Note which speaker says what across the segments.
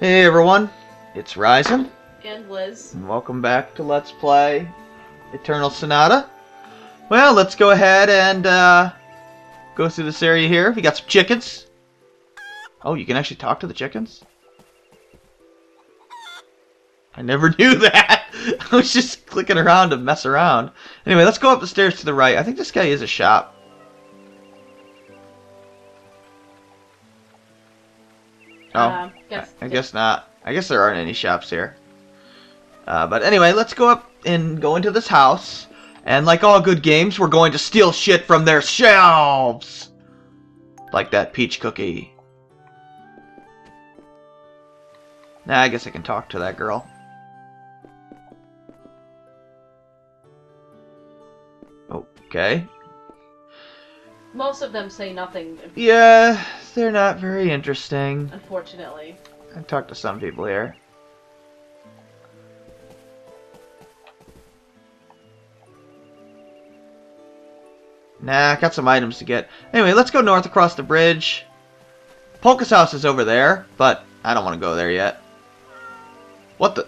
Speaker 1: Hey everyone, it's Raizhen,
Speaker 2: And Liz.
Speaker 1: and welcome back to Let's Play Eternal Sonata. Well, let's go ahead and uh, go through this area here. We got some chickens. Oh, you can actually talk to the chickens? I never knew that. I was just clicking around to mess around. Anyway, let's go up the stairs to the right. I think this guy is a shop. Oh.
Speaker 2: Um, guess,
Speaker 1: I guess not. I guess there aren't any shops here. Uh, but anyway, let's go up and go into this house. And like all good games, we're going to steal shit from their shelves. Like that peach cookie. Nah, I guess I can talk to that girl. Okay.
Speaker 2: Most of them say nothing,
Speaker 1: Yeah, they're not very interesting.
Speaker 2: unfortunately.
Speaker 1: I've talked to some people here. Nah, got some items to get. Anyway, let's go north across the bridge. Polka's house is over there, but I don't want to go there yet. What the?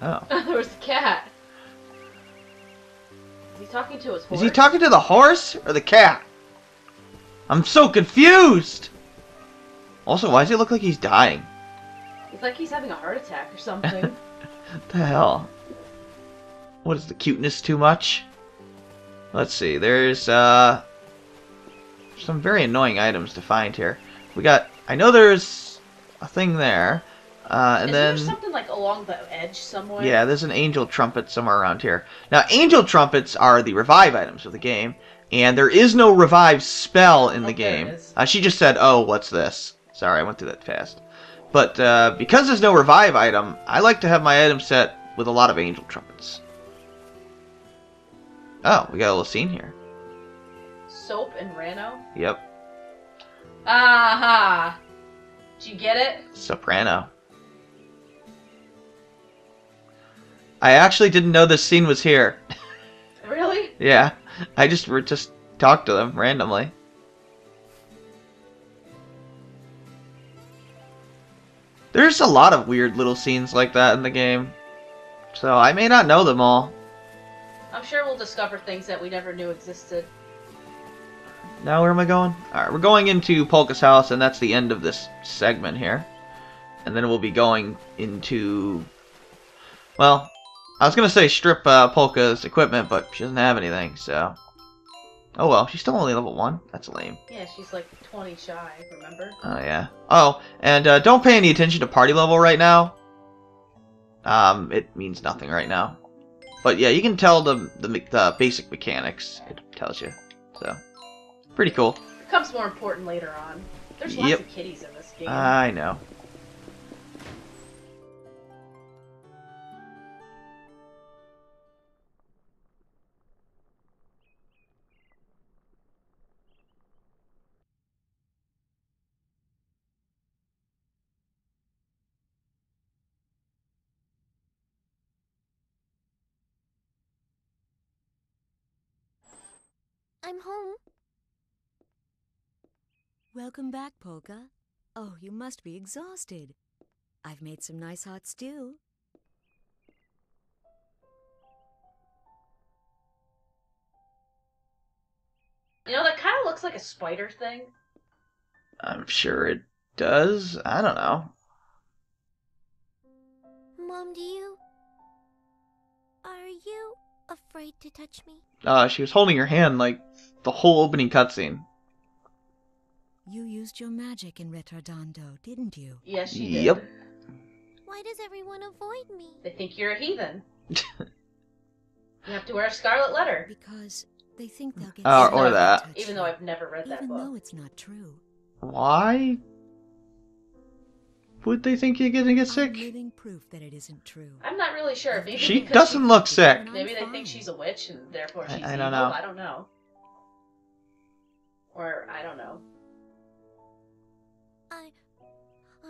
Speaker 1: Oh.
Speaker 2: there was a cat. Is he talking to his horse?
Speaker 1: Is he talking to the horse or the cat? I'm so confused! Also, why does he look like he's dying?
Speaker 2: It's like he's having a heart attack or something.
Speaker 1: What the hell? What is the cuteness too much? Let's see. There's uh some very annoying items to find here. We got. I know there's a thing there, uh, and
Speaker 2: Is
Speaker 1: then
Speaker 2: there something like along the edge somewhere?
Speaker 1: yeah, there's an angel trumpet somewhere around here. Now, angel trumpets are the revive items of the game, and there is no revive spell in
Speaker 2: Oh,
Speaker 1: the
Speaker 2: there
Speaker 1: game. Uh, she just said, "Oh, what's this?" Sorry, I went through that fast. But uh, because there's no revive item, I like to have my item set with a lot of angel trumpets. Oh, we got a little scene here.
Speaker 2: Soap and Rano?
Speaker 1: Yep,
Speaker 2: Aha! Did you get it?
Speaker 1: soprano. I actually didn't know this scene was here.
Speaker 2: Really?
Speaker 1: Yeah, I just were just talked to them randomly. There's a lot of weird little scenes like that in the game, so I may not know them all.
Speaker 2: I'm sure we'll discover things that we never knew existed.
Speaker 1: Now where am I going? Alright, we're going into Polka's house, and that's the end of this segment here. And then we'll be going into... Well, I was going to say strip uh, Polka's equipment, but she doesn't have anything, so... Oh well, she's still only level 1. That's lame.
Speaker 2: Yeah, she's like 20 shy, remember?
Speaker 1: Oh yeah. Oh, and uh, don't pay any attention to party level right now. Um, it means nothing right now. But yeah, you can tell the the, the basic mechanics. It tells you. So, pretty cool.
Speaker 2: Becomes more important later on. There's lots
Speaker 1: Yep.
Speaker 2: of kitties in this game.
Speaker 1: I know.
Speaker 3: I'm home.
Speaker 4: Welcome back, Polka. Oh, you must be exhausted. I've made some nice hot stew.
Speaker 2: you know, that kind of looks like a spider thing.
Speaker 1: I'm sure it does. I don't know.
Speaker 3: Mom, do you. Are you afraid to touch me?
Speaker 1: Uh, she was holding her hand like the whole opening cutscene.
Speaker 4: You used your magic in Retardando, didn't you?
Speaker 2: Yes, she did.
Speaker 1: Yep.
Speaker 3: Why does everyone avoid me?
Speaker 2: They think you're a heathen. you have to wear a scarlet letter.
Speaker 4: Because they think they'll get
Speaker 1: Uh,
Speaker 4: sick
Speaker 1: or that.
Speaker 4: touch
Speaker 2: Even though I've never read that book.
Speaker 4: Even
Speaker 2: book.
Speaker 4: though it's not true.
Speaker 1: Why would they think you're gonna get
Speaker 4: I'm
Speaker 1: sick?
Speaker 4: living proof that it isn't true.
Speaker 2: I'm not really sure. Maybe
Speaker 1: She
Speaker 2: because
Speaker 1: doesn't look sick.
Speaker 2: Maybe they think she's a witch and therefore
Speaker 1: I-
Speaker 2: she's
Speaker 1: I don't
Speaker 2: evil.
Speaker 1: know.
Speaker 2: I don't know. Or I don't know.
Speaker 3: I.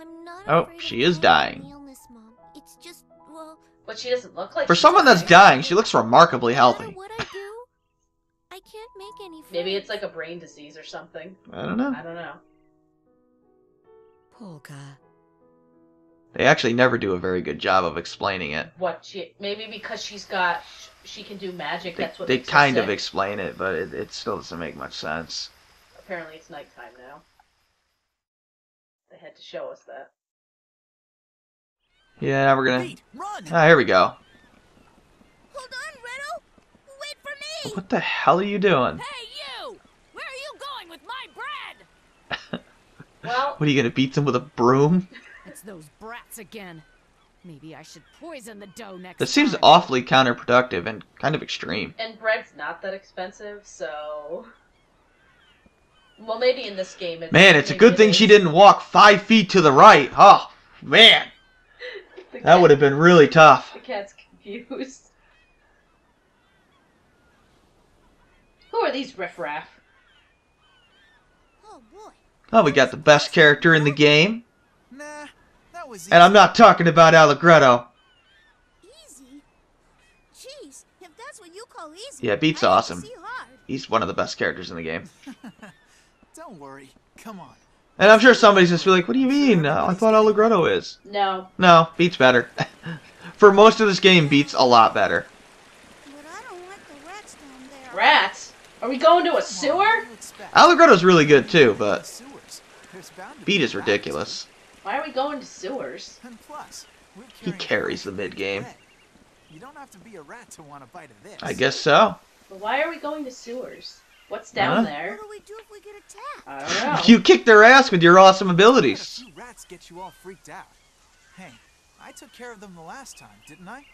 Speaker 3: I'm not.
Speaker 1: Oh,
Speaker 3: afraid of
Speaker 1: she is
Speaker 3: dying.
Speaker 1: dying.
Speaker 3: Illness, Mom. It's just well.
Speaker 2: But she doesn't look like
Speaker 1: For
Speaker 2: she's
Speaker 1: someone that's
Speaker 2: dying.
Speaker 1: dying, she looks remarkably
Speaker 3: No matter
Speaker 1: healthy.
Speaker 3: what I do, I can't make any. Friends.
Speaker 2: Maybe it's like a brain disease or something.
Speaker 1: I don't know.
Speaker 2: I don't know.
Speaker 4: Polka,
Speaker 1: They actually never do a very good job of explaining it.
Speaker 2: What she maybe because she's got she can do magic.
Speaker 1: They,
Speaker 2: that's what
Speaker 1: they
Speaker 2: makes her
Speaker 1: kind of explain it, but it, it still doesn't make much sense.
Speaker 2: Apparently, it's nighttime now. They had to show us that.
Speaker 1: Yeah, now we're gonna.
Speaker 5: Wait, run!
Speaker 1: Ah, here we go.
Speaker 3: Hold on, Riddle! Wait for me!
Speaker 1: What the hell are you doing?
Speaker 6: Hey, you! Where are you going with my bread?
Speaker 2: Well,
Speaker 1: What are you gonna beat them with a broom?
Speaker 6: It's those brats again. Maybe I should poison the dough next
Speaker 1: This seems
Speaker 6: time.
Speaker 1: awfully counterproductive and kind of extreme.
Speaker 2: and bread's not that expensive, so. Well, maybe in this game. It's,
Speaker 1: Man, it's a good thing
Speaker 2: is.
Speaker 1: she didn't walk five feet to the right. Oh, man,
Speaker 2: The
Speaker 1: that would have been really tough.
Speaker 2: The cat's confused. Who are these riffraff?
Speaker 3: Oh boy.
Speaker 1: Oh, we got the best character in the game,
Speaker 5: Nah, that was
Speaker 1: and I'm not talking about Allegretto.
Speaker 3: Easy? Jeez, if that's what you call easy.
Speaker 1: Yeah, Beat's
Speaker 3: I
Speaker 1: awesome. He's one of the best characters in the game.
Speaker 5: Don't worry. Come on.
Speaker 1: And I'm sure somebody's just be like, "What do you mean? Uh, I thought Allegretto is."
Speaker 2: No.
Speaker 1: No, Beat's better. For most of this game, Beat's a lot better.
Speaker 3: But I don't like the rats down there.
Speaker 2: Rats? Are we going to a sewer?
Speaker 5: what do you expect?
Speaker 1: Allegretto's really good too, but
Speaker 5: sewers. There's bound to
Speaker 1: Beat
Speaker 5: be
Speaker 1: is
Speaker 5: rats.
Speaker 1: ridiculous.
Speaker 2: Why are we going to sewers?
Speaker 5: And plus,
Speaker 1: He carries the
Speaker 5: bread.
Speaker 1: mid-game.
Speaker 5: You don't have to be a rat to want a bite of this.
Speaker 1: I guess so.
Speaker 2: But why are we going to sewers? What's down
Speaker 1: Huh?
Speaker 2: there?
Speaker 3: What do we do if we get attacked?
Speaker 2: I don't know.
Speaker 1: You kick their ass with your awesome
Speaker 5: Let a
Speaker 1: abilities.
Speaker 5: few rats get you all freaked out. Hey, I took care of them the last time, didn't I?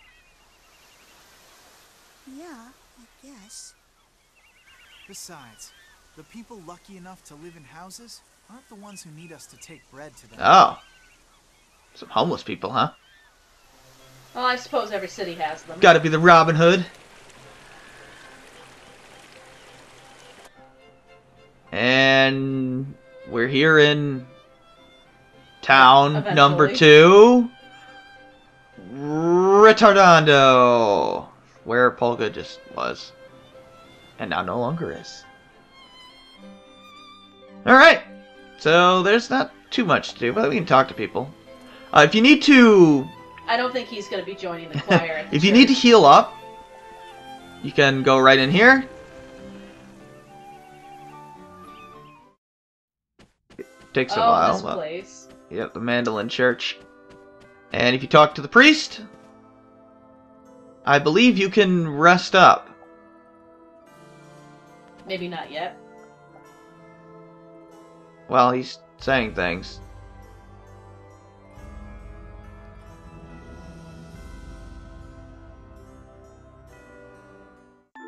Speaker 3: Yeah, I guess.
Speaker 5: Besides, the people lucky enough to live in houses aren't the ones who need us to take bread to them.
Speaker 1: Oh. Some homeless people, huh?
Speaker 2: Well, I suppose every city has them.
Speaker 1: Gotta be the Robin Hood. And we're here in town
Speaker 2: Eventually.
Speaker 1: number two. Retardando. Where Polka just was. And now no longer is. Alright. So there's not too much to do, but we can talk to people. Uh, if you need to
Speaker 2: I don't think he's going to be joining the choir. the
Speaker 1: if you need to heal up, you can go right in here. It takes a
Speaker 2: oh,
Speaker 1: while.
Speaker 2: this
Speaker 1: but-
Speaker 2: place.
Speaker 1: Yep, the Mandolin Church. And if you talk to the priest, I believe you can rest up.
Speaker 2: Maybe not yet.
Speaker 1: Well, he's saying things.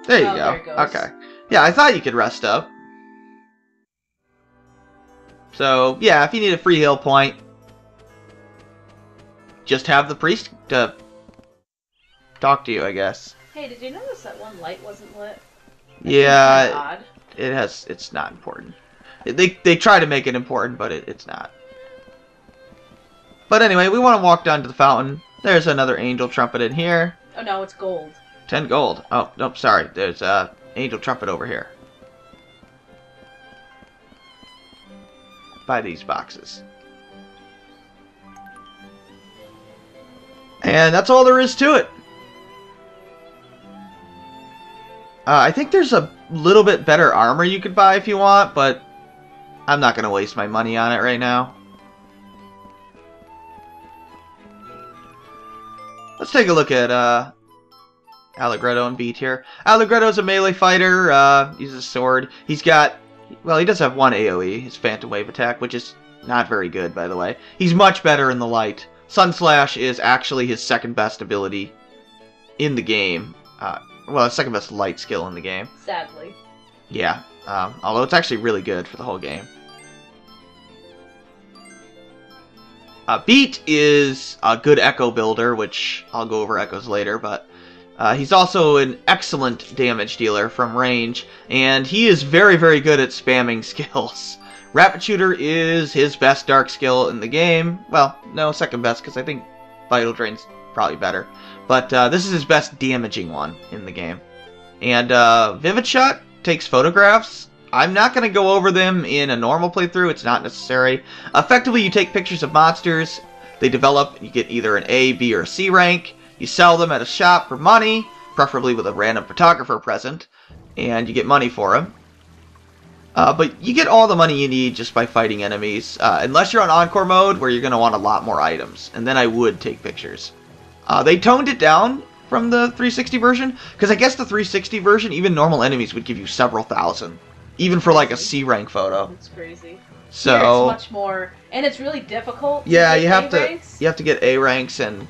Speaker 1: There you
Speaker 2: Oh,
Speaker 1: go.
Speaker 2: there
Speaker 1: okay. Yeah, I thought you could rest up. So, yeah, if you need a free heal point, just have the priest to talk to you, I guess.
Speaker 2: Hey, did you notice that one light wasn't lit? That
Speaker 1: Yeah, it has. It's not important. They they try to make it important, but it, it's not. But anyway, we want to walk down to the fountain. There's another angel trumpet in here.
Speaker 2: Oh no, it's gold.
Speaker 1: Ten gold. Oh, nope, sorry. There's a angel trumpet over here. Buy these boxes. And that's all there is to it. Uh, I think there's a little bit better armor you could buy if you want, but I'm not going to waste my money on it right now. Let's take a look at uh, Allegretto and Beat here. Allegretto's a melee fighter, uh, uses a sword. He's got, well, he does have one AoE, his Phantom Wave attack, which is not very good, by the way. He's much better in the light. Sun Slash is actually his second best ability in the game. Uh, well, second best light skill in the game.
Speaker 2: Sadly.
Speaker 1: Yeah, um, although it's actually really good for the whole game. Uh, Beat is a good Echo builder, which I'll go over Echoes later, but uh, he's also an excellent damage dealer from range, and he is very, very good at spamming skills. Rapid Shooter is his best dark skill in the game. Well, no, second best, because I think Vital Drain's probably better. But uh, this is his best damaging one in the game. And uh, Vivid Shot takes photographs. I'm not going to go over them in a normal playthrough. It's not necessary. Effectively, you take pictures of monsters. They develop, you get either an A, B, or C rank. You sell them at a shop for money, preferably with a random photographer present, and you get money for them. Uh, but you get all the money you need just by fighting enemies, uh, unless you're on Encore mode, where you're going to want a lot more items, and then I would take pictures. Uh, they toned it down from the 360 version, because I guess the 360 version, even normal enemies would give you several thousand, even for like a C rank photo.
Speaker 2: It's crazy.
Speaker 1: So
Speaker 2: Here it's much more, and it's really difficult.
Speaker 1: yeah, you have
Speaker 2: A
Speaker 1: to
Speaker 2: ranks.
Speaker 1: you have to get A ranks and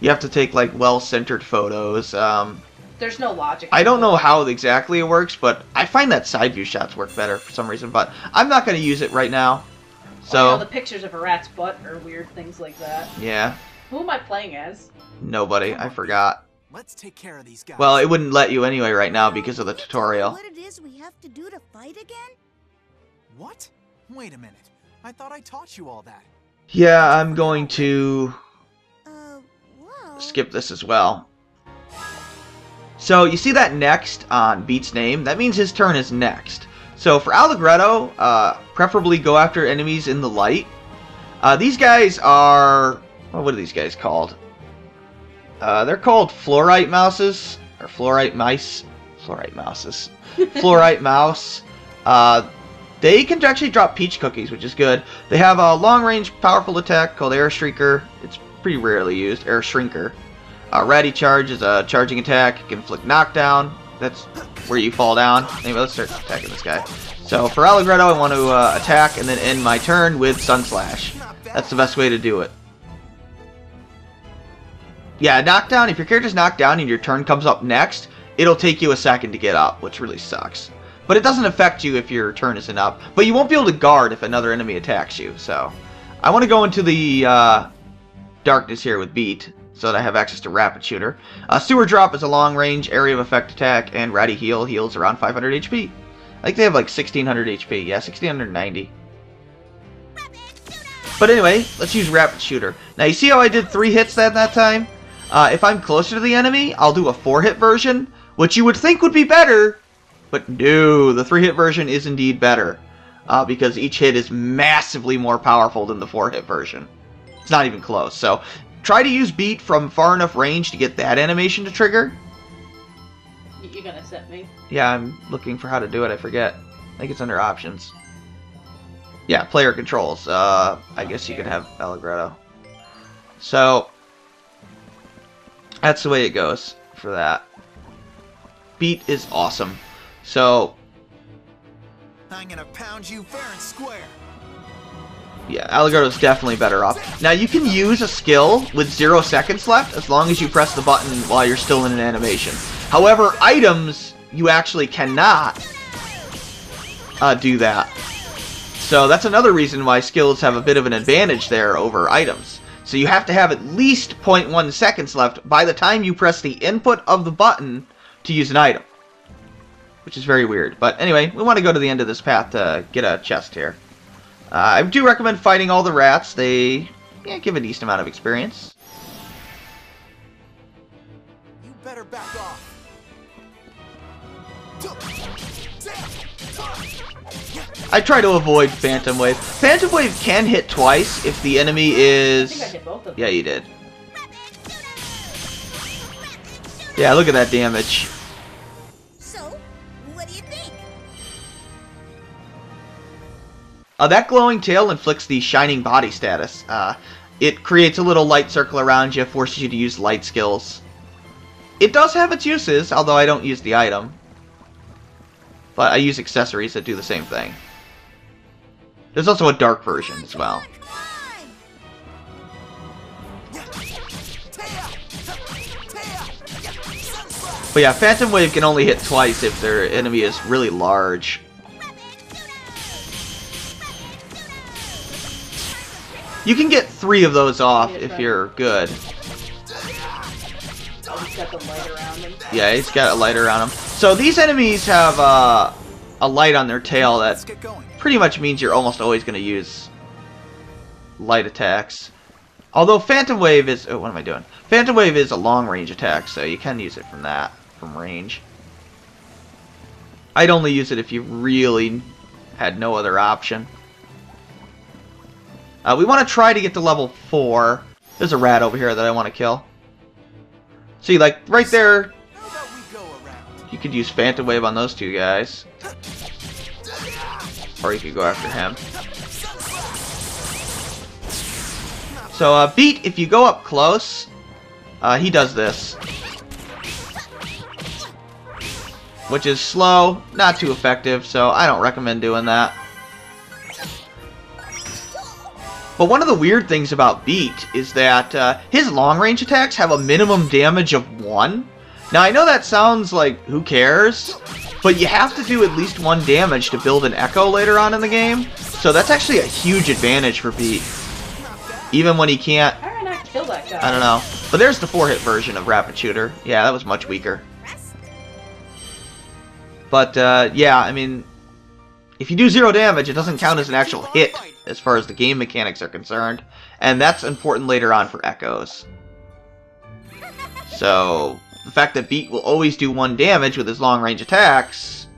Speaker 1: you have to take like well centered photos. Um,
Speaker 2: There's no logic.
Speaker 1: I don't know how exactly it works, but I find that side view shots work better for some reason. But I'm not going to use it right now.
Speaker 2: Or, you know, the pictures of a rat's butt or weird things like that.
Speaker 1: yeah,
Speaker 2: Who am I playing as?
Speaker 1: nobody. I forgot.
Speaker 5: Let's take care of these guys.
Speaker 1: Well, it wouldn't let you anyway right now because of the tutorial.
Speaker 3: What it is we have to do to fight again?
Speaker 5: What? Wait a minute. I thought I taught you all that.
Speaker 1: Yeah, I'm going to
Speaker 3: Uh, well.
Speaker 1: skip this as well. So you see that next on Beat's name? That means his turn is next. So for Allegretto, uh, preferably go after enemies in the light. Uh, these guys are... Well, what are these guys called? Uh, they're called fluorite mouses. Or fluorite mice. Fluorite mouses. fluorite mouse. Uh, they can actually drop peach cookies, which is good. They have a long-range, powerful attack called Air Shrieker. It's pretty rarely used. Air Shrinker. Uh, Ratty Charge is a charging attack. It can inflict knockdown. That's where you fall down. Anyway, let's start attacking this guy. So for Allegretto, I want to uh, attack and then end my turn with Sun Slash. That's the best way to do it. Yeah, knockdown. If your character's knocked down and your turn comes up next, it'll take you a second to get up, which really sucks. But it doesn't affect you if your turn isn't up. But you won't be able to guard if another enemy attacks you. So I want to go into the uh, darkness here with Beat so that I have access to Rapid Shooter. Uh, Sewer Drop is a long-range area of effect attack, and Ratty Heal heals around 500 HP. I think they have like 1600 HP. Yeah, 1690. But anyway, let's use Rapid Shooter. Now you see how I did three hits that that time? Uh, if I'm closer to the enemy, I'll do a four-hit version, which you would think would be better, but no, the three-hit version is indeed better, uh, because each hit is massively more powerful than the four-hit version. It's not even close. So try to use Beat from far enough range to get that animation to trigger.
Speaker 2: You're gonna set me.
Speaker 1: Yeah, I'm looking for how to do it. I forget. I think it's under options. Yeah, player controls. Uh, I guess you can have Allegretto. So that's the way it goes for that. Beat is awesome. So
Speaker 5: I'm gonna pound you fair and square.
Speaker 1: yeah, Allegretto's definitely better off. Now you can use a skill with zero seconds left as long as you press the button while you're still in an animation. However, items you actually cannot uh, do that. So that's another reason why skills have a bit of an advantage there over items. So you have to have at least 0.1 seconds left by the time you press the input of the button to use an item. Which is very weird. But anyway, we want to go to the end of this path to get a chest here. Uh, I do recommend fighting all the rats. They yeah, give a decent amount of experience.
Speaker 5: You better back off.
Speaker 1: I try to avoid Phantom Wave. Phantom Wave can hit twice if the enemy
Speaker 2: I think I
Speaker 1: is...
Speaker 2: hit both of them.
Speaker 1: Yeah, you did. Yeah, look at that damage.
Speaker 3: So, what do you think?
Speaker 1: Uh, that glowing tail inflicts the shining body status. Uh, it creates a little light circle around you, forces you to use light skills. It does have its uses, although I don't use the item. But I use accessories that do the same thing. There's also a dark version as well. But yeah, Phantom Wave can only hit twice if their enemy is really large. You can get three of those off if you're good.
Speaker 2: Oh, he's got the light around him.
Speaker 1: Yeah, he's got a light around him. So these enemies have uh, a light on their tail that pretty much means you're almost always going to use light attacks. Although Phantom Wave is... Oh, what am I doing? Phantom Wave is a long-range attack, so you can use it from that, from range. I'd only use it if you really had no other option. Uh, we want to try to get to level 4 There's a rat over here that I want to kill. See, like, right there, you could use Phantom Wave on those two guys. Or you could go after him. So, uh, Beat, if you go up close, uh, he does this. Which is slow, not too effective, so I don't recommend doing that. But one of the weird things about Beat is that uh, his long-range attacks have a minimum damage of 1. Now, I know that sounds like, who cares? But you have to do at least one damage to build an Echo later on in the game. So that's actually a huge advantage for Pete. Even when he can't,
Speaker 2: How did I not kill that guy?
Speaker 1: I don't know. But there's the 4-hit version of Rapid Shooter. Yeah, that was much weaker. But, uh, yeah, I mean, if you do zero damage, it doesn't count as an actual hit as far as the game mechanics are concerned. And that's important later on for Echoes. So, the fact that Beat will always do one damage with his long range attacks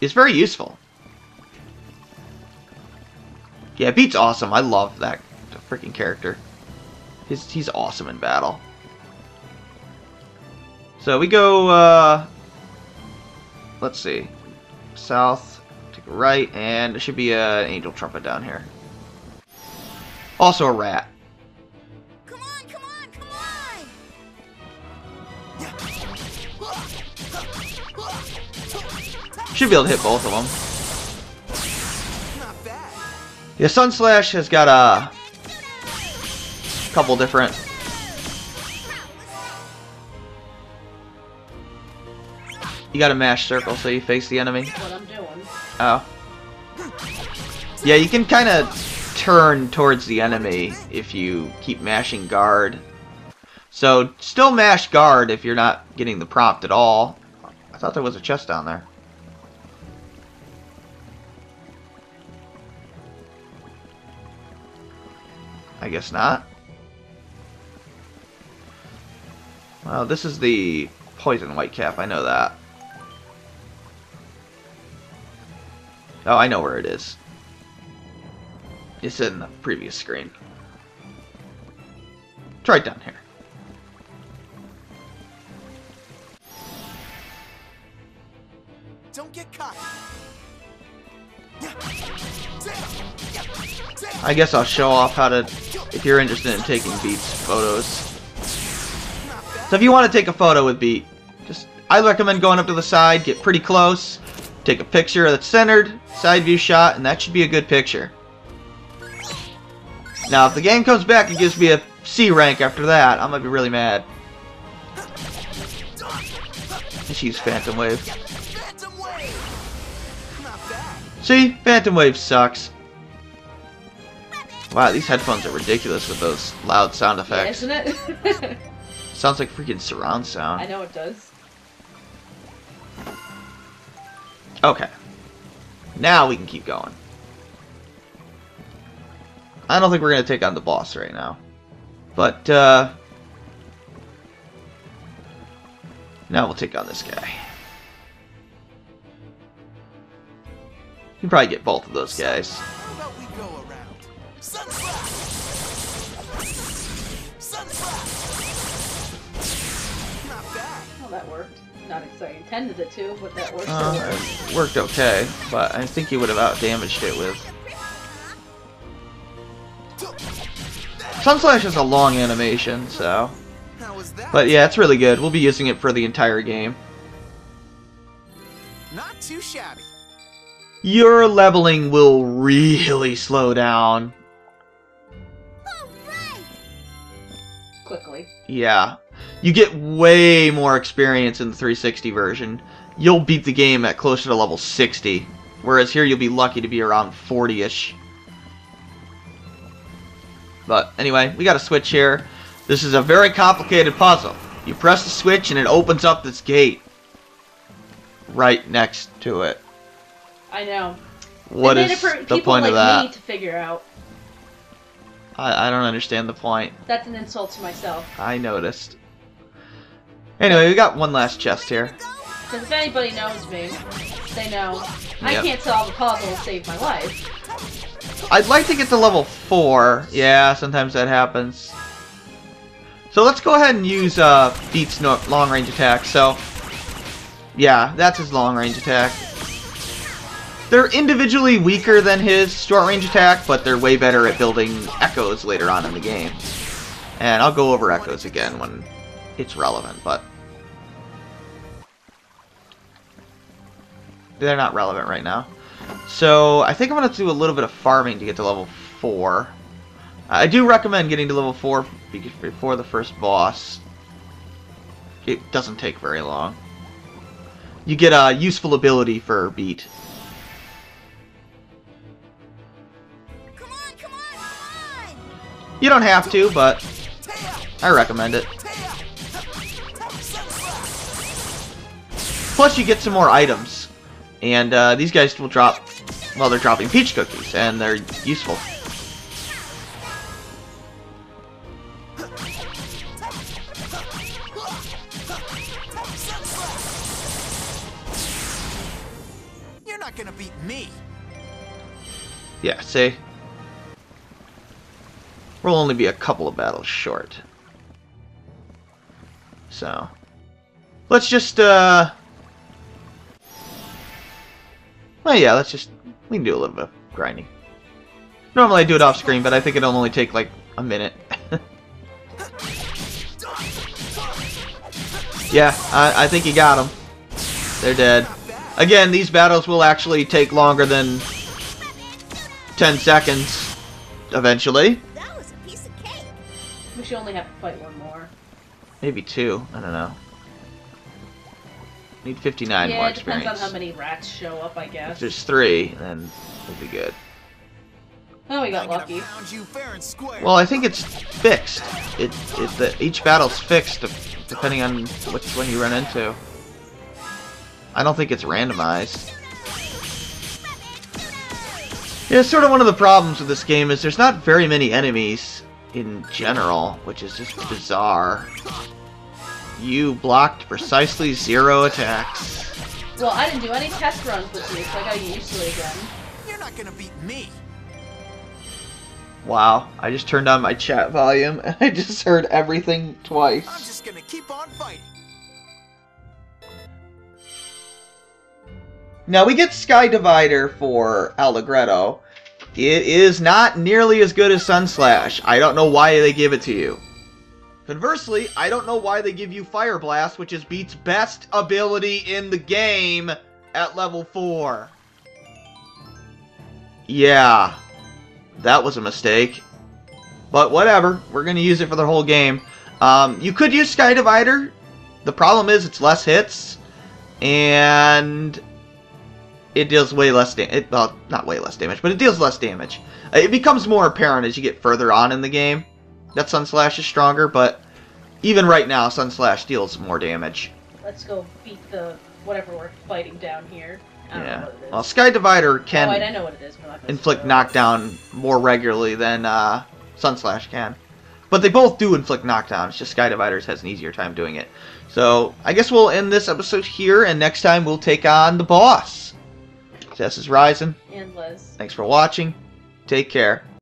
Speaker 1: is very useful. Yeah, Beat's awesome. I love that freaking character. He's, he's awesome in battle. So we go, uh, let's see, south, take a right, and there should be an angel trumpet down here. Also a rat. Should be able to hit both of them. Yeah, Sun Slash has got a couple different. You gotta mash circle so you face the enemy.
Speaker 2: What I'm doing.
Speaker 1: Oh. Yeah, you can kind of turn towards the enemy if you keep mashing guard. So, still mash guard if you're not getting the prompt at all. I thought there was a chest down there. I guess not. Well, this is the poison white cap, I know that. Oh, I know where it is. It's in the previous screen. It's right down here.
Speaker 5: Don't get caught.
Speaker 1: I guess I'll show off how to, if you're interested in taking Beat's photos. So if you want to take a photo with Beat, just, I recommend going up to the side, get pretty close, take a picture that's centered, side view shot, and that should be a good picture. Now, if the game comes back and gives me a C rank after that, I'm gonna be really mad. Phantom Wave.
Speaker 5: Phantom Wave.
Speaker 1: See? Phantom Wave sucks. Wow, these headphones are ridiculous with those loud sound
Speaker 2: Yeah,
Speaker 1: effects.
Speaker 2: isn't it?
Speaker 1: Sounds like freaking surround sound.
Speaker 2: I know it does.
Speaker 1: Okay. Now we can keep going. I don't think we're going to take on the boss right now. But, uh... Now we'll take on this guy. You can probably get both of those guys.
Speaker 5: How about we go around? Sunflower. Sunflower. Not bad.
Speaker 2: Well, that worked. Not as I intended it to, but that worked.
Speaker 1: Uh,
Speaker 2: still worked.
Speaker 1: it worked okay, but I think he would have outdamaged it with... Sunslash is a long animation, so...
Speaker 5: How was that?
Speaker 1: But yeah, it's really good. We'll be using it for the entire game.
Speaker 5: Not too shabby.
Speaker 1: Your leveling will really slow down.
Speaker 2: Quickly.
Speaker 1: Yeah. You get way more experience in the 360 version. You'll beat the game at closer to level 60. Whereas here you'll be lucky to be around 40-ish. But anyway, we got a switch here. This is a very complicated puzzle. You press the switch and it opens up this gate. Right next to it.
Speaker 2: I know.
Speaker 1: What
Speaker 2: they made it for
Speaker 1: the
Speaker 2: people
Speaker 1: point
Speaker 2: like
Speaker 1: of that?
Speaker 2: to figure out.
Speaker 1: I, I don't understand the point.
Speaker 2: That's an insult to myself.
Speaker 1: I noticed. Anyway, we got one last chest here.
Speaker 2: Because if anybody knows me, they know I
Speaker 1: Yep.
Speaker 2: can't solve a puzzle to save my life.
Speaker 1: I'd like to get to level 4. Yeah, sometimes that happens. So let's go ahead and use uh, Beat's long range attack. So, yeah, that's his long range attack. They're individually weaker than his short range attack, but they're way better at building echoes later on in the game. And I'll go over echoes again when it's relevant, but they're not relevant right now. So I think I'm going to do a little bit of farming to get to level 4. I do recommend getting to level 4 before the first boss. It doesn't take very long. You get a useful ability for Beat. You don't have to, but I recommend it. Plus, you get some more items. And uh, these guys will drop, well, they're dropping peach cookies, and they're useful.
Speaker 5: You're not gonna beat me.
Speaker 1: Yeah, see? We'll only be a couple of battles short. So, let's just, uh... Well, yeah, let's just... We can do a little bit of grinding. Normally I do it off screen, but I think it'll only take, like, a minute. yeah, I, I think you got them. They're dead. Again, these battles will actually take longer than 10 seconds eventually.
Speaker 2: We should only have to fight one more.
Speaker 1: Maybe two. I don't know. Need 59
Speaker 2: yeah,
Speaker 1: more
Speaker 2: it depends on how many rats show up, I guess.
Speaker 1: If there's three, then we'll be good.
Speaker 2: Oh, we got lucky.
Speaker 5: you fair and square.
Speaker 1: Well, I think it's fixed. It, it the, each battle's fixed depending on which one you run into. I don't think it's randomized. Yeah, sort of one of the problems with this game is there's not very many enemies in general, which is just bizarre. You blocked precisely zero attacks.
Speaker 2: Well, I didn't do any test runs with you, so I gotta get used to it again.
Speaker 5: You're not gonna beat me.
Speaker 1: Wow, I just turned on my chat volume and I just heard everything twice.
Speaker 5: I'm just gonna keep on fighting.
Speaker 1: Now we get Sky Divider for Allegretto. It is not nearly as good as Sunslash. I don't know why they give it to you. Conversely, I don't know why they give you Fire Blast, which is Beat's best ability in the game at level 4. Yeah, that was a mistake. But whatever, we're going to use it for the whole game. Um, you could use Sky Divider. The problem is it's less hits, and it deals way less damage. Well, not way less damage, but it deals less damage. Uh, It becomes more apparent as you get further on in the game that Sunslash is stronger, but even right now, Sunslash deals more damage.
Speaker 2: Let's go beat the whatever we're fighting down here. I don't know
Speaker 1: Yeah.
Speaker 2: what it is.
Speaker 1: Well, Sky Divider
Speaker 2: oh,
Speaker 1: can
Speaker 2: I know what it is. but I'm not gonna
Speaker 1: inflict knockdown more regularly than uh, Sunslash can. But they both do inflict knockdown. It's just Sky Dividers has an easier time doing it. So I guess we'll end this episode here, and next time we'll take on the boss. This is Raizhen.
Speaker 2: And Liz.
Speaker 1: Thanks for watching. Take care.